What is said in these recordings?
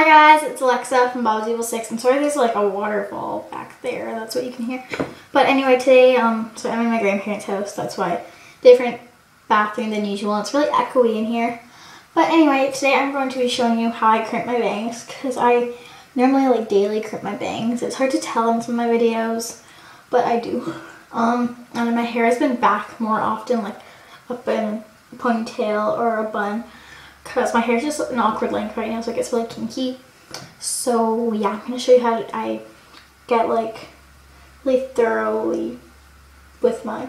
Hi guys, it's Alexa from Bob's Evil 6. I'm sorry there's like a waterfall back there. That's what you can hear. But anyway, today, um, so I'm in my grandparents' house. That's why different bathroom than usual. It's really echoey in here. But anyway, today I'm going to be showing you how I crimp my bangs because I normally like daily crimp my bangs. It's hard to tell in some of my videos, but I do. Um, and my hair has been back more often, like up in a ponytail or a bun because my hair is just an awkward length right now so it gets really kinky. So yeah, I'm to show you how I get like really thoroughly with my,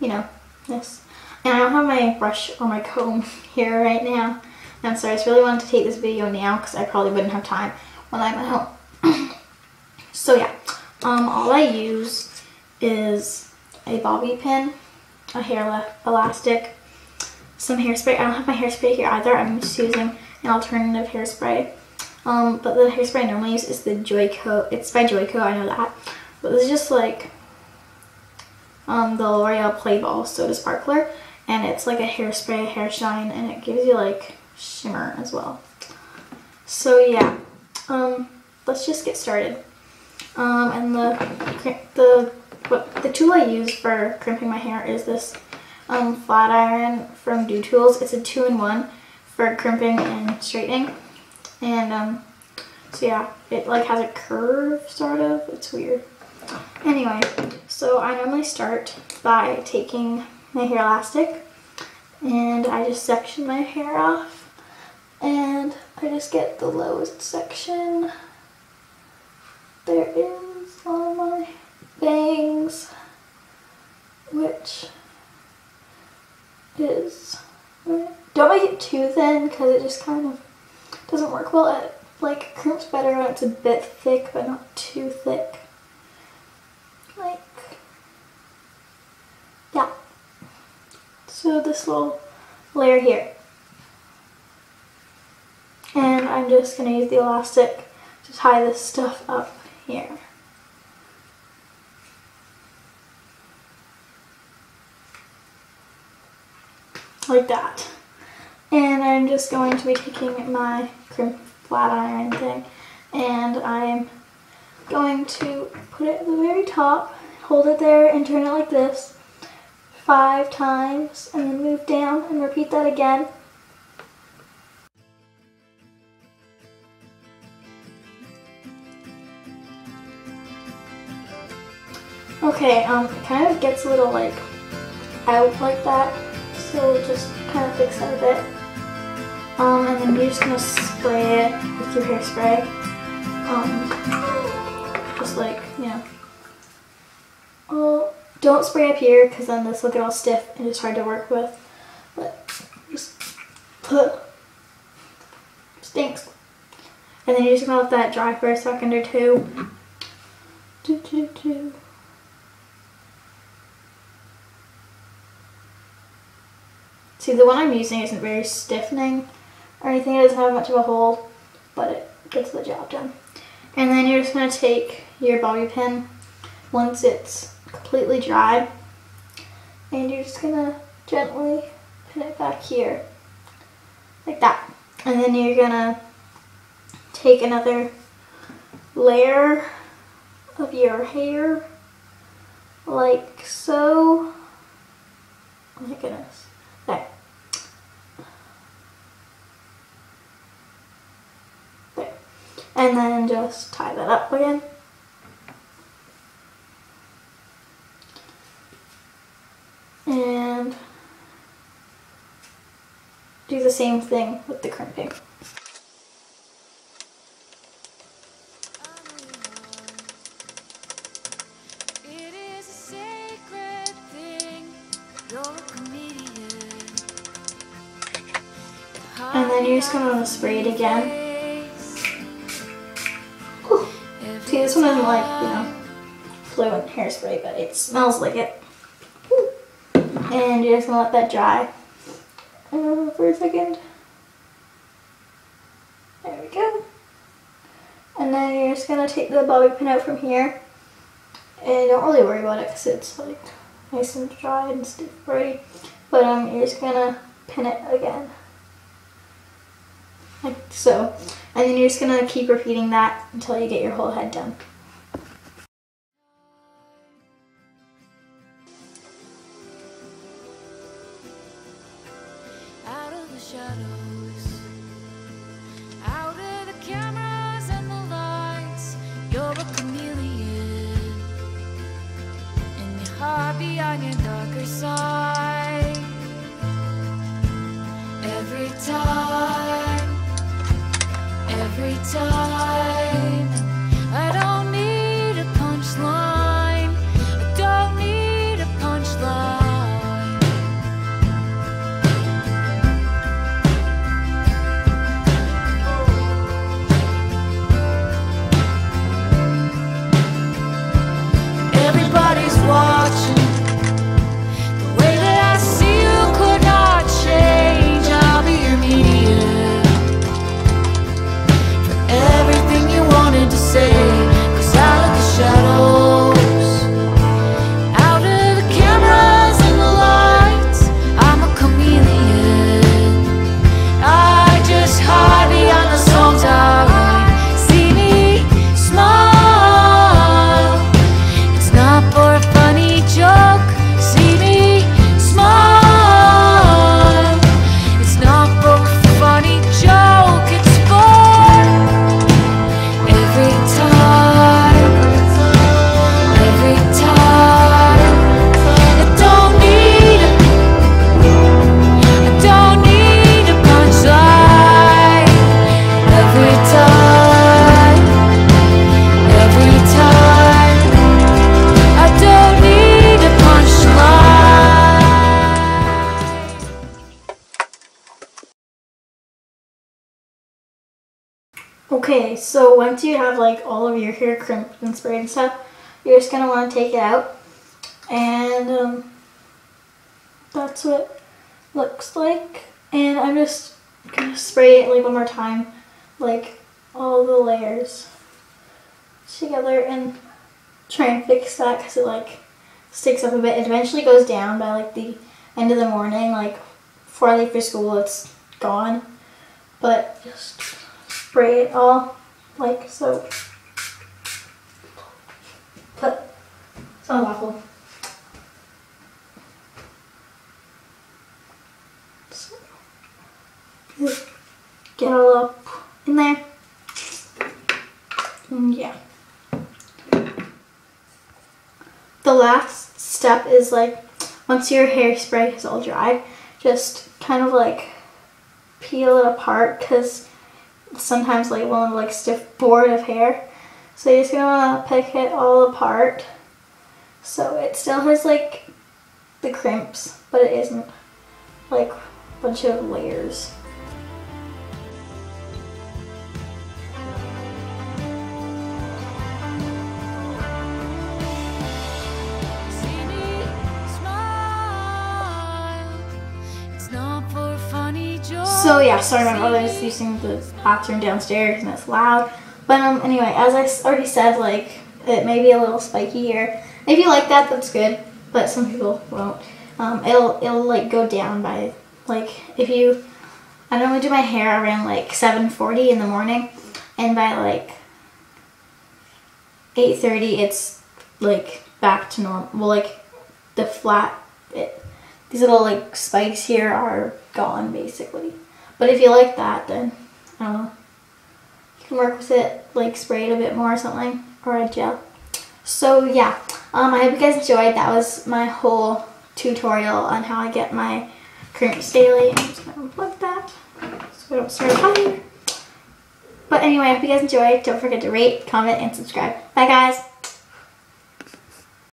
you know, this. And I don't have my brush or my comb here right now. I'm sorry, I just really wanted to take this video now because I probably wouldn't have time when I'm at home. so yeah, um, all I use is a bobby pin, a hair elastic, some hairspray. I don't have my hairspray here either. I'm just using an alternative hairspray. Um, but the hairspray I normally use is the Joico. It's by Joico, I know that. But this is just like um, the L'Oreal Play Ball Soda Sparkler. And it's like a hairspray, hair shine, and it gives you like shimmer as well. So yeah, um, let's just get started. Um, and the, the, what, the tool I use for crimping my hair is this um, flat iron from Do Tools. It's a two-in-one for crimping and straightening. And um, so yeah, it like has a curve sort of. It's weird. Anyway, so I normally start by taking my hair elastic and I just section my hair off and I just get the lowest section there is on my bangs which is don't make it too thin because it just kind of doesn't work well. It like crimps better when it's a bit thick but not too thick. Like, yeah. So this little layer here. And I'm just going to use the elastic to tie this stuff up here. Like that. And I'm just going to be taking my crimp flat iron thing and I'm going to put it at the very top, hold it there and turn it like this five times and then move down and repeat that again. Okay, um, it kind of gets a little like out like that so just kind of fix that a bit. Um, and then you're just going to spray it with your hairspray. Um, just like, you know. Oh, don't spray up here because then this will get all stiff and it's hard to work with. But just put, stinks. And then you're just to let that dry for a second or two. Do, do, do. See, the one I'm using isn't very stiffening or anything. It doesn't have much of a hold, but it gets the job done. And then you're just going to take your bobby pin once it's completely dry and you're just going to gently pin it back here like that. And then you're going to take another layer of your hair like so. Oh my goodness. There. There. And then just tie that up again. And do the same thing with the crimping. And then you're just going to spray it again. This one isn't like, you know, fluent hairspray, but it smells like it. And you're just to let that dry uh, for a second. There we go. And then you're just to take the bobby pin out from here. And don't really worry about it because it's like nice and dry and stiff already. But um, you're just to pin it again. Like so. And then you're just gonna keep repeating that until you get your whole head done. out of the shadows, Okay, so once you have like all of your hair crimped and sprayed and stuff, you're just gonna want to take it out, and um, that's what it looks like. And I'm just gonna spray it like one more time, like all the layers together, and try and fix that because it like sticks up a bit. It eventually goes down by like the end of the morning, like before I leave for school, it's gone. But just spray it all like so. But sounds awful. So, get all up in there. And yeah. The last step is like once your hairspray is all dried, just kind of like peel it apart because sometimes like one like stiff board of hair. So you're just gonna pick it all apart. So it still has like the crimps, but it isn't like a bunch of layers. So yeah, sorry my mother's using the bathroom downstairs and it's loud. But um anyway, as I already said, like it may be a little spiky here. If you like that, that's good. But some people won't. Um, it'll it'll like go down by like if you. I normally do my hair around like 7:40 in the morning, and by like 8:30 it's like back to normal. Well, like the flat. It, these little like spikes here are gone basically. But if you like that, then I don't know. You can work with it, like spray it a bit more or something, or a gel. So yeah, um, I hope you guys enjoyed. That was my whole tutorial on how I get my crimps daily. I'm just gonna unplug that so I don't start a fire. But anyway, I hope you guys enjoyed. Don't forget to rate, comment, and subscribe. Bye guys.